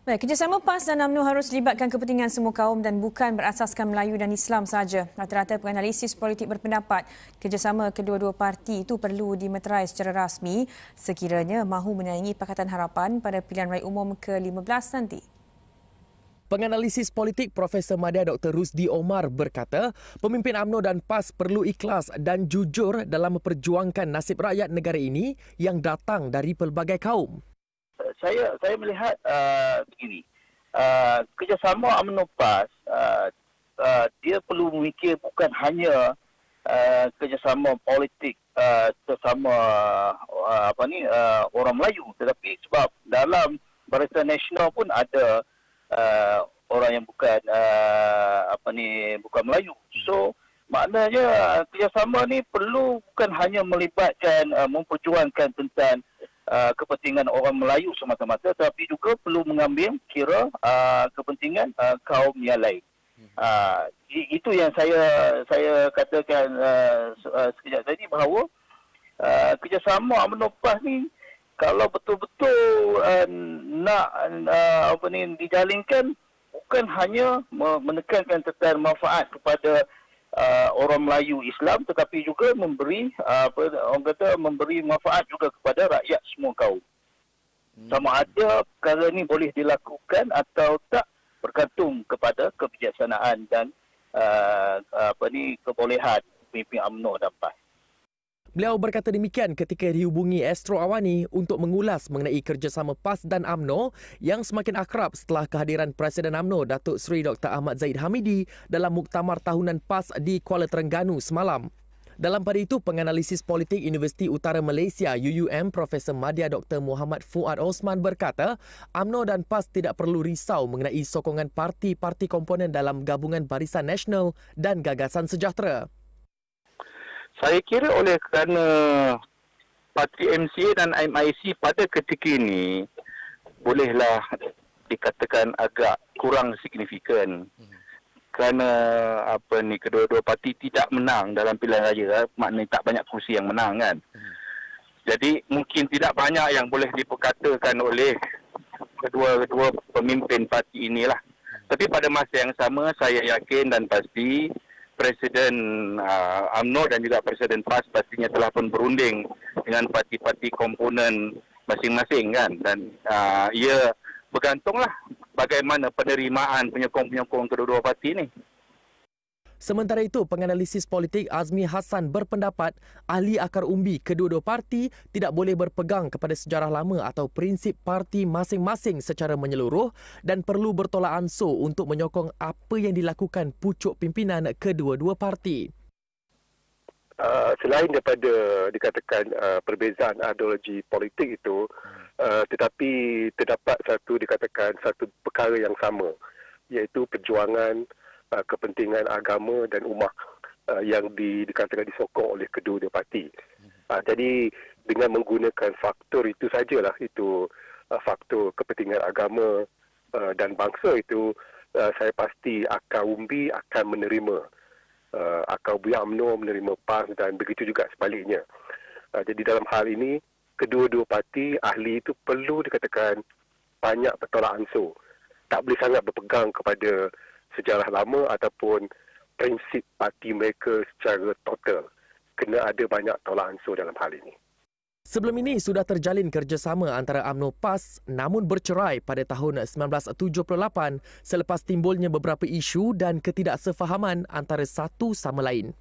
Baik, kerjasama PAS dan UMNO harus libatkan kepentingan semua kaum dan bukan berasaskan Melayu dan Islam saja. Rata-rata penganalisis politik berpendapat kerjasama kedua-dua parti itu perlu dimeterai secara rasmi sekiranya mahu menyaingi Pakatan Harapan pada pilihan raya umum ke-15 nanti. Penganalisis politik Profesor Madya Dr. Rusdi Omar berkata, pemimpin AMNO dan PAS perlu ikhlas dan jujur dalam memperjuangkan nasib rakyat negara ini yang datang dari pelbagai kaum saya saya melihat uh, begini. Uh, kerjasama UMNO PAS uh, uh, dia perlu memikir bukan hanya uh, kerjasama politik uh, sesama uh, apa ni uh, orang Melayu. Tetapi sebab dalam Barisan Nasional pun ada uh, orang yang bukan uh, apa ni bukan Melayu. So maknanya kerjasama ni perlu bukan hanya melibatkan uh, memperjuangkan tentang uh, kepentingan orang Melayu semata-mata tapi juga perlu mengambil kira uh, kepentingan uh, kaum yang lain. Uh, itu yang saya saya katakan uh, uh, sekejap tadi bahawa uh, kerjasama UMNO PAS ni kalau betul-betul uh, nak uh, apa ni dijalinkan bukan hanya menekankan tentang manfaat kepada uh, orang Melayu Islam tetapi juga memberi uh, apa orang kata memberi manfaat juga kepada rakyat semua kaum. Hmm. Sama ada perkara ini boleh dilakukan atau tak bergantung kepada kebijaksanaan dan uh, apa ni kebolehan pemimpin UMNO dan PAS. Beliau berkata demikian ketika dihubungi Astro Awani untuk mengulas mengenai kerjasama PAS dan AMNO yang semakin akrab setelah kehadiran Presiden AMNO Datuk Seri Dr. Ahmad Zaid Hamidi dalam muktamar tahunan PAS di Kuala Terengganu semalam. Dalam pada itu, penganalisis politik Universiti Utara Malaysia UUM Profesor Madya Dr. Muhammad Fuad Osman berkata, AMNO dan PAS tidak perlu risau mengenai sokongan parti-parti komponen dalam gabungan Barisan Nasional dan Gagasan Sejahtera. Saya kira oleh kerana parti MCA dan MIC pada ketika ini bolehlah dikatakan agak kurang signifikan. Kerana apa ni kedua-dua parti tidak menang dalam pilihan raya, maknanya tak banyak kursi yang menang kan. Jadi mungkin tidak banyak yang boleh diperkatakan oleh kedua-dua pemimpin parti inilah. Tapi pada masa yang sama saya yakin dan pasti Presiden uh, UMNO dan juga Presiden PAS pastinya telah pun berunding dengan parti-parti komponen masing-masing kan dan uh, ia bergantunglah bagaimana penerimaan penyokong-penyokong kedua-dua parti ini. Sementara itu, penganalisis politik Azmi Hassan berpendapat ahli akar umbi kedua-dua parti tidak boleh berpegang kepada sejarah lama atau prinsip parti masing-masing secara menyeluruh dan perlu bertolak ansur untuk menyokong apa yang dilakukan pucuk pimpinan kedua-dua parti. Uh, selain daripada dikatakan uh, perbezaan ideologi politik itu, uh, tetapi terdapat satu dikatakan satu perkara yang sama, iaitu perjuangan kepentingan agama dan umat uh, yang di, dikatakan disokong oleh kedua-dua parti. Uh, jadi dengan menggunakan faktor itu sajalah itu uh, faktor kepentingan agama uh, dan bangsa itu uh, saya pasti akan umbi akan menerima uh, buya UMNO menerima PAS dan begitu juga sebaliknya. Uh, jadi dalam hal ini kedua-dua parti ahli itu perlu dikatakan banyak bertolak ansur. Tak boleh sangat berpegang kepada sejarah lama ataupun prinsip parti mereka secara total. Kena ada banyak tolak ansur dalam hal ini. Sebelum ini sudah terjalin kerjasama antara AMNO PAS namun bercerai pada tahun 1978 selepas timbulnya beberapa isu dan ketidaksefahaman antara satu sama lain.